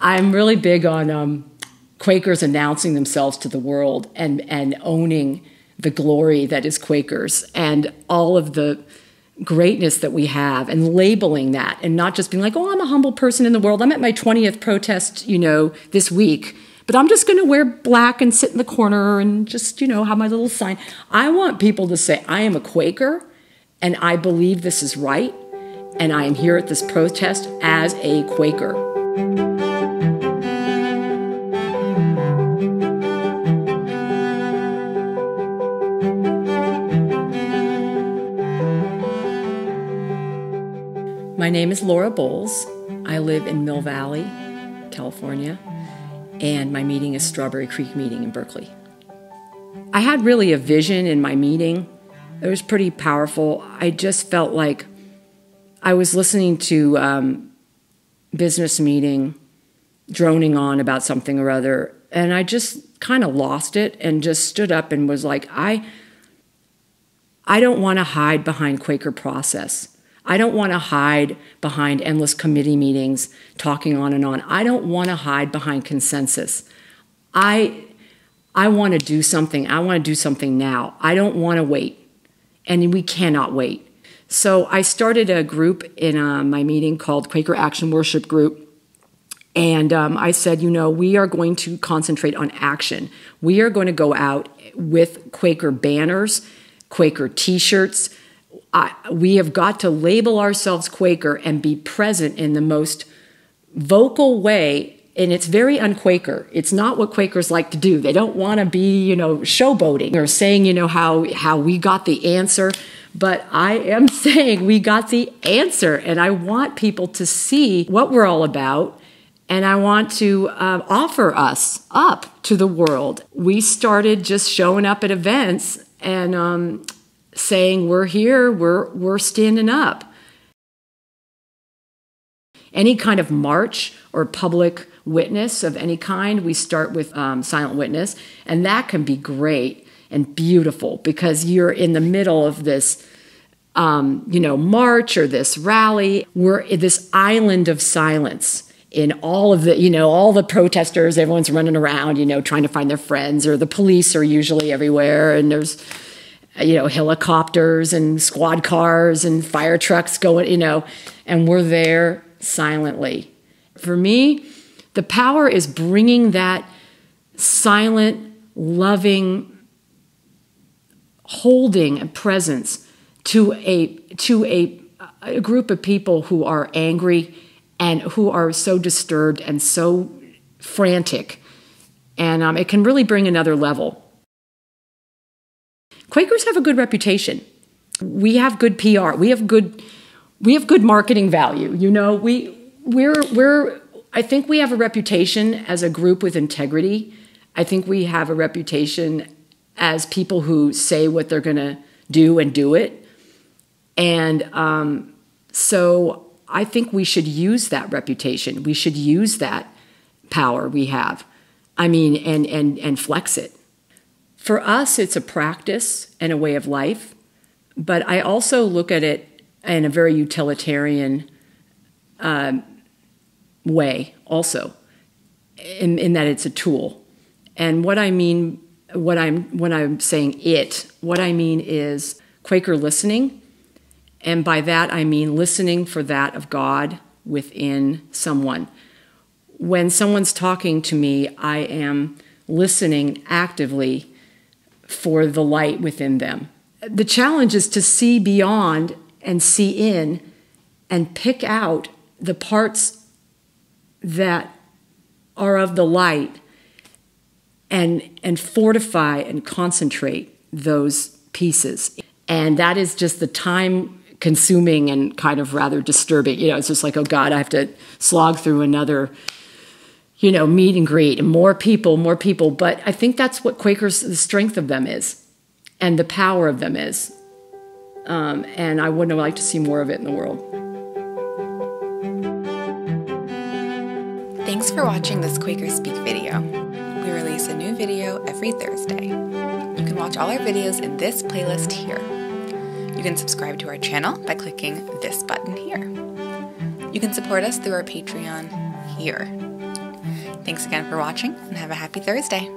I'm really big on um, Quakers announcing themselves to the world and and owning the glory that is Quakers and all of the greatness that we have and labeling that and not just being like, oh, I'm a humble person in the world. I'm at my 20th protest, you know, this week, but I'm just going to wear black and sit in the corner and just, you know, have my little sign. I want people to say, I am a Quaker and I believe this is right and I am here at this protest as a Quaker. My name is Laura Boles. I live in Mill Valley, California, and my meeting is Strawberry Creek Meeting in Berkeley. I had really a vision in my meeting. It was pretty powerful. I just felt like I was listening to um, business meeting, droning on about something or other, and I just kind of lost it and just stood up and was like, I, I don't want to hide behind Quaker process. I don't want to hide behind endless committee meetings talking on and on. I don't want to hide behind consensus. I I want to do something. I want to do something now. I don't want to wait. And we cannot wait. So I started a group in uh, my meeting called Quaker Action Worship Group. And um, I said, you know, we are going to concentrate on action. We are going to go out with Quaker banners, Quaker t shirts, I, we have got to label ourselves Quaker and be present in the most vocal way. And it's very unquaker. It's not what Quakers like to do. They don't want to be, you know, showboating or saying, you know, how how we got the answer. But I am saying we got the answer, and I want people to see what we're all about and I want to uh, offer us up to the world. We started just showing up at events, and um, saying, We're here, we're, we're standing up. Any kind of march or public witness of any kind, we start with um, silent witness, and that can be great and beautiful because you're in the middle of this. Um, you know, march or this rally, we're this island of silence in all of the, you know, all the protesters, everyone's running around, you know, trying to find their friends, or the police are usually everywhere, and there's you know, helicopters and squad cars and fire trucks going, you know, and we're there silently. For me, the power is bringing that silent, loving, holding presence to a to a, a group of people who are angry and who are so disturbed and so frantic, and um, it can really bring another level. Quakers have a good reputation. We have good PR. We have good we have good marketing value. You know, we we're we're I think we have a reputation as a group with integrity. I think we have a reputation as people who say what they're going to do and do it. And um, so I think we should use that reputation. We should use that power we have. I mean, and and and flex it. For us, it's a practice and a way of life, but I also look at it in a very utilitarian um, way, also, in, in that it's a tool. And what I mean, what I'm when I'm saying it, what I mean is Quaker listening, and by that I mean listening for that of God within someone. When someone's talking to me, I am listening actively for the light within them. The challenge is to see beyond and see in and pick out the parts that are of the light and and fortify and concentrate those pieces and that is just the time consuming and kind of rather disturbing you know it's just like oh god i have to slog through another you know, meet and greet and more people, more people. But I think that's what Quakers, the strength of them is and the power of them is. Um, and I wouldn't have liked to see more of it in the world. Thanks for watching this Quaker Speak video. We release a new video every Thursday. You can watch all our videos in this playlist here. You can subscribe to our channel by clicking this button here. You can support us through our Patreon here. Thanks again for watching and have a happy Thursday.